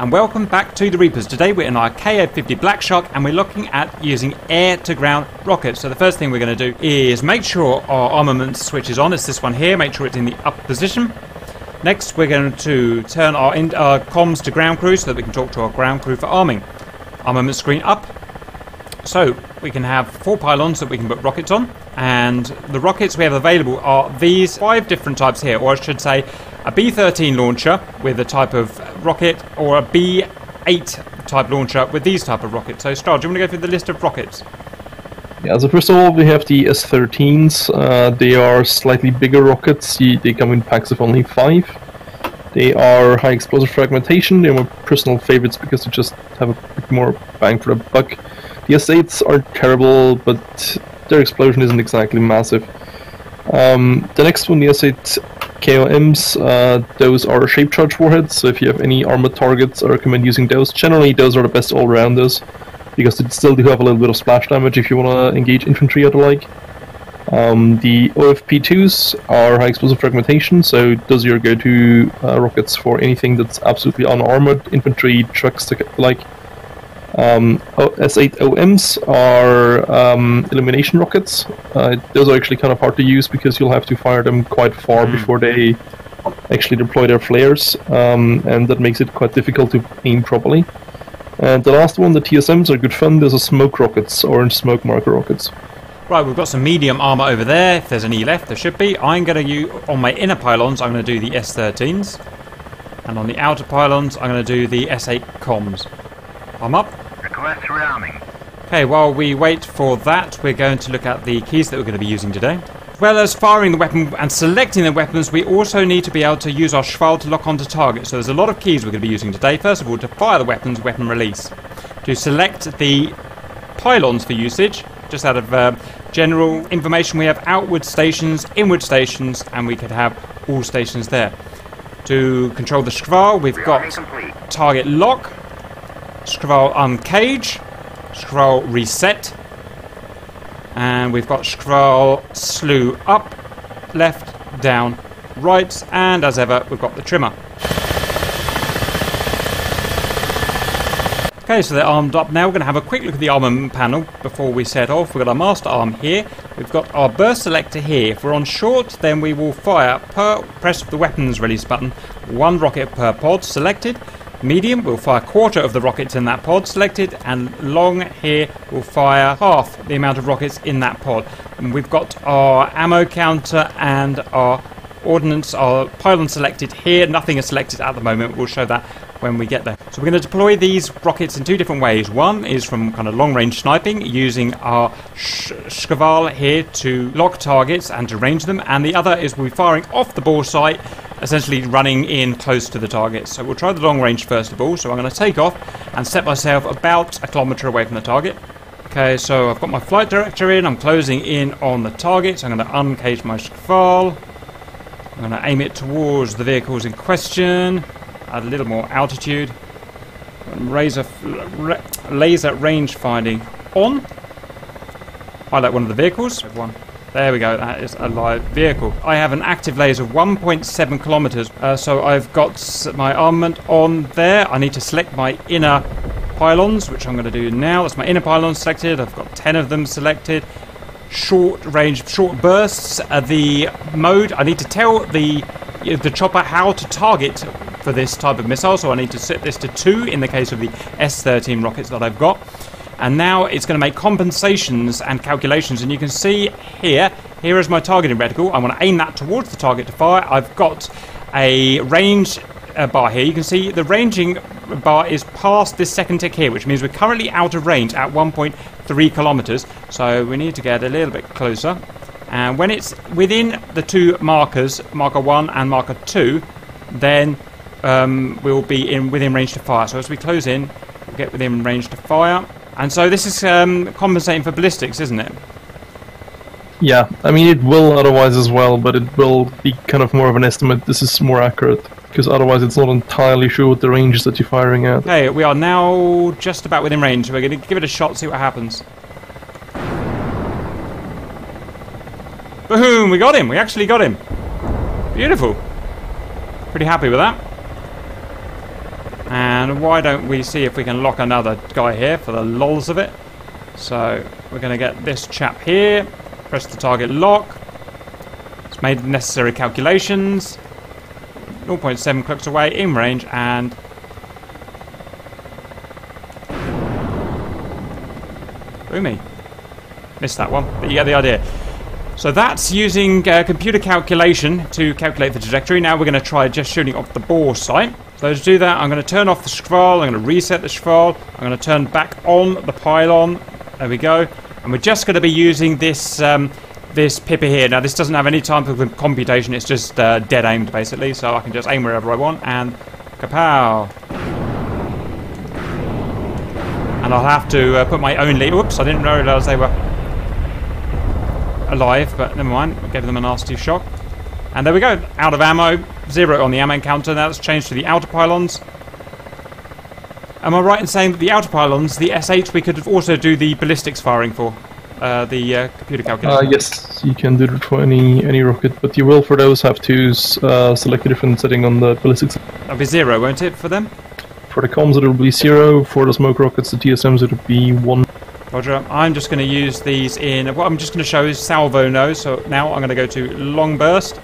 and welcome back to the Reapers. Today we're in our KA-50 Black Shark and we're looking at using air-to-ground rockets. So the first thing we're going to do is make sure our armament switch is on. It's this one here. Make sure it's in the up position. Next we're going to turn our, in, our comms to ground crew so that we can talk to our ground crew for arming. Armament screen up. So we can have four pylons that we can put rockets on and the rockets we have available are these five different types here or I should say a B-13 launcher with a type of rocket or a B-8 type launcher with these type of rockets. So Star, do you want to go through the list of rockets? Yeah, so first of all, we have the S-13s. Uh, they are slightly bigger rockets. They come in packs of only five. They are high explosive fragmentation. They're my personal favorites because they just have a bit more bang for the buck. The S-8s are terrible, but their explosion isn't exactly massive. Um, the next one, the S-8 KOMs, uh, those are shape charge warheads, so if you have any armored targets, I recommend using those. Generally, those are the best all-rounders, because they still do have a little bit of splash damage if you want to engage infantry or the like. Um, the OFP2s are high explosive fragmentation, so those are your go-to uh, rockets for anything that's absolutely unarmored, infantry, trucks, like. Um, S8 OMs are um, illumination rockets. Uh, those are actually kind of hard to use because you'll have to fire them quite far mm. before they actually deploy their flares, um, and that makes it quite difficult to aim properly. And the last one, the TSMs, are good fun. Those are smoke rockets, orange smoke marker rockets. Right, we've got some medium armor over there. If there's any left, there should be. I'm going to use, on my inner pylons, I'm going to do the S13s. And on the outer pylons, I'm going to do the S8 KOMs. I'm up. Request rearming. Okay, while we wait for that, we're going to look at the keys that we're going to be using today. As well as firing the weapon and selecting the weapons, we also need to be able to use our Shkval to lock onto targets. So there's a lot of keys we're going to be using today. First of all, to fire the weapons, weapon release. To select the pylons for usage, just out of uh, general information, we have outward stations, inward stations, and we could have all stations there. To control the Shkval, we've got target lock, Shkval uncage, Shkval reset, and we've got Shkval slew up, left, down, right, and as ever, we've got the trimmer. Okay, so they're armed up now. We're going to have a quick look at the armament panel before we set off. We've got our master arm here. We've got our burst selector here. If we're on short, then we will fire per press of the weapons release button, one rocket per pod selected. Medium will fire a quarter of the rockets in that pod selected, and long here will fire half the amount of rockets in that pod. And we've got our ammo counter and our ordnance, our pylon selected here. Nothing is selected at the moment. We'll show that when we get there. So we're going to deploy these rockets in two different ways. One is from kind of long range sniping using our sh- here to lock targets and to range them, and the other is we'll be firing off the bore sight essentially running in close to the target. So we'll try the long range first of all. So I'm going to take off and set myself about a kilometre away from the target. Okay, so I've got my flight director in. I'm closing in on the target. So I'm going to uncage my Shkval. I'm going to aim it towards the vehicles in question. Add a little more altitude. Laser, laser range finding on. Highlight one of the vehicles. One. There we go, that is a live vehicle. I have an active laser of 1.7 kilometers, uh, so I've got my armament on there. I need to select my inner pylons, which I'm going to do now. That's my inner pylons selected. I've got 10 of them selected. Short range, short bursts. The mode, I need to tell the the chopper how to target for this type of missile, so I need to set this to 2 in the case of the S-13 rockets that I've got and now it's going to make compensations and calculations. And you can see here here is my targeting reticle. I want to aim that towards the target to fire. I've got a range uh, bar here. You can see the ranging bar is past this second tick here which means we're currently out of range at 1.3 kilometers. So we need to get a little bit closer. And when it's within the two markers marker 1 and marker 2 then um, we'll be in within range to fire. So as we close in we'll get within range to fire and so this is um, compensating for ballistics, isn't it? Yeah, I mean it will otherwise as well, but it will be kind of more of an estimate. This is more accurate because otherwise it's not entirely sure what the range is that you're firing at. Okay, we are now just about within range. We're going to give it a shot, see what happens. Boom! We got him. We actually got him. Beautiful. Pretty happy with that. And why don't we see if we can lock another guy here for the lols of it. So we're going to get this chap here. Press the target lock. It's made necessary calculations. 0.7 clicks away, in range, and... Boomy. Missed that one, but you get the idea. So that's using uh, computer calculation to calculate the trajectory. Now we're going to try just shooting off the bore sight. So to do that, I'm going to turn off the Shkval, I'm going to reset the Shkval, I'm going to turn back on the pylon. There we go. And we're just going to be using this um, this Pipper here. Now this doesn't have any time for computation, it's just uh, dead aimed basically, so I can just aim wherever I want and kapow. And I'll have to uh, put my own lead. Oops, I didn't realise they were alive, but never mind. Gave them a nasty shock. And there we go. Out of ammo. Zero on the ammo counter. Now let's change to the outer pylons. Am I right in saying that the outer pylons, the S8, we could also do the ballistics firing for? Uh, the uh, computer calculation? Uh, yes, you can do it for any, any rocket, but you will for those have to uh, select a different setting on the ballistics. That'll be zero, won't it, for them? For the KOMs it will be zero, for the smoke rockets, the TSMs it will be one. Roger. I'm just going to use these in. What I'm just going to show is salvo nose. So now I'm going to go to long burst,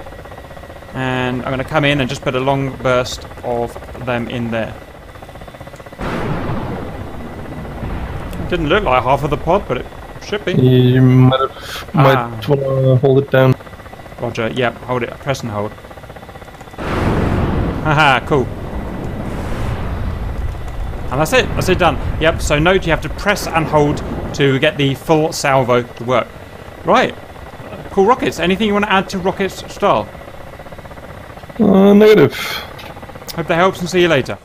and I'm going to come in and just put a long burst of them in there. It Didn't look like half of the pod, but it should be. You might, have, might Ah. want to hold it down. Roger. Yep. Hold it. Press and hold. Haha. Cool. And that's it. That's it done. Yep. So note you have to press and hold to get the full salvo to work. Right. Cool rockets. Anything you want to add to rockets style? Uh, negative. Hope that helps and see you later.